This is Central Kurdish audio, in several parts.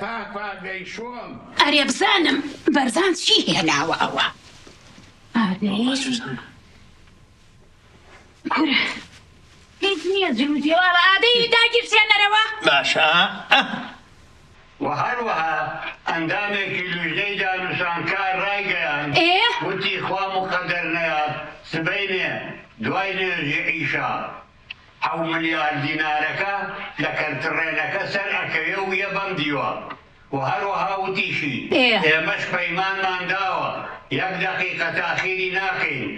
پاپا گەی شۆم. ئەرێ بزانم بەرزان چی هێناوە ئەوە ئادەیە کورە هیچ نیە جل و جێواڵە ئادەیە داگیر سێنەرەوە. باشە ئە. وە هەروەها ئەندامێکی لوژنەی دانوسانکار رایگەیاند وتی خوا موقەدەر نەیات سبەینێ دوای نوێژی عیشا حەو ملیار دینارەکە لە کەرتڕێنەکە سەر ئەکەوێ و یە بەم دیوە و هەروەها وتیشی، ئێمەش پەیمانمان داوە یەک دەقیقە تاخیری ناکەین،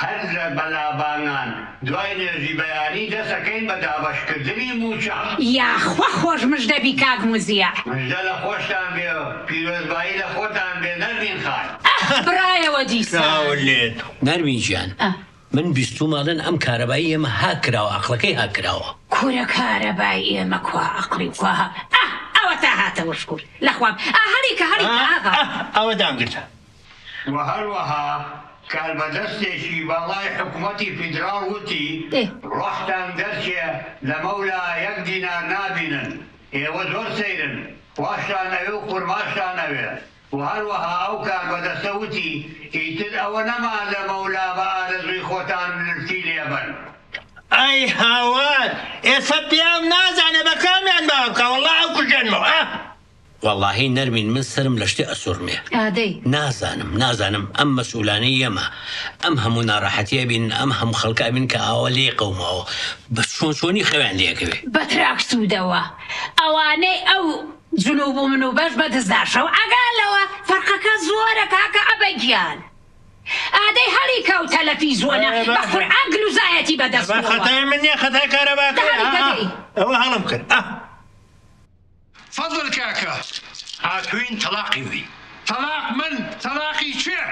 هەر لە بەلابانگان دوای نوێژی بەیانی دەست ئەکەین بە دابەشکردنی مووچە. یاخوا خۆش مژدە بی کاک موزیا. مژدە لە خۆشتان بێ و پیرۆزبایی لە خۆتان بێ نەرمین خان. ئەخ برایەوە دیسان. ساو لێت نەرمین گیان. من بیستوم ئەڵێن ئەم کارەبای ئێمە هاک کراوە ئەقڵەکەی هاک کراوە. کورە کارەبای ئێمە کوا ئەقڵی و کوا هاک ئەه ئەوەتا هاتە وشکور لەخوام ئەه هەڵیکە هەڵیکە ئاغا. ئەه ئەوە دام گرتە. وە هەروەها کاربەدەستێکی باڵای حکومەتی فیدراڵ وتی ڕۆحتان دەرچێ لەمەولا یەک دینار نابینن ئێوە زۆر سەیرن خواشتان ئەوێ و خورماشتان ئەوێ. و هەروەها ئەو کاربەدەستە وتی، ئیتر ئەوە نەمان لە مەولا بە ئارەزووی خۆتان لفتی لێ بەن. ئەی هاوار ئێسە پیاو نازانێ بە کامیان باوەر بکا وەڵا ئەکوژێنمەوە ئە. وەڵاهی نەرمین من سەرم لە شتێ ئەسوڕمێ ئادەی. نازانم نازانم ئەم مەسئولانەی یەمە ئەم هەموو ناڕەحەتیە بینن ئەم هەموو خەڵکە ئەبینن کە ئاوا لێ قەوماوە بەس چۆن چۆنی خەویان لێ ئەکەوێ. بەتراکتودەوە ئەوانەی ئەو جنوب و منوبەش بە دزداشەو ئەگا لەوە فەرقەکە زۆرە کاکە عەبە گیان ئادەی هەڵی کەوتە لە فیزۆنە بە قورعان گلوزایەتی بە دەست ئەمە خەتای من نیە خەتای کارەباکەیە ئەوە هەڵم کرد ئە. فەزڵ کاکە هاتووین تەڵاقی وی. تەڵاق من تەڵاقی کێ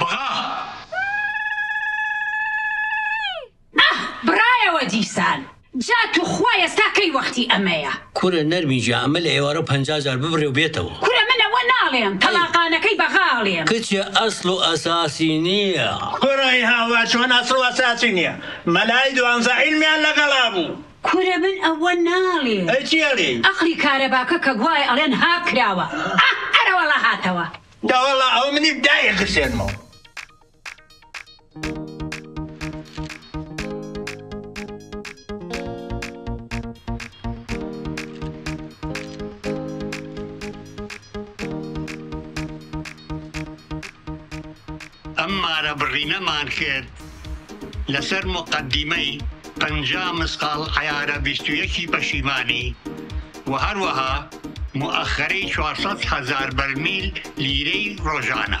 بغا. ئاه بڕایەوە دیسان. جا توخوا ئێستا کەی وەختی ئەمەیە. کورە نەرمی گیان ئەمە لە ئێوارە پەنجا جار ببڕێ و بێتەوە. کورە من ئەوە ناڵێم تەڵاقانەکەی بەغاڵێم. کچێ ئەسڵ و ئەساسی نییە. کورە ئەی هاوار چۆن ئەسڵ و ئەساسی نییە مەلای دوانزە عیلمیان لەگەڵا بوو. کورە من ئەوە ناڵێم. ئەی چی ئەلێی. ئەقڵی کارەباکە کە گوایە ئەڵێن هاک کراوە ئاه ئەرەوەڵا هاتەوە. دەوەڵا ئەوە منیش دایئەگرسێنمەوە. ئەم مارە بڕینەمان کرد لەسەر موقەدیمەی پەنجا مسقاڵ عەیارە بیست و یەکی پەشیمانی و هەروەها موئەخەرەی چوار سەد هەزار بەرمیل لیرەی ڕۆژانە.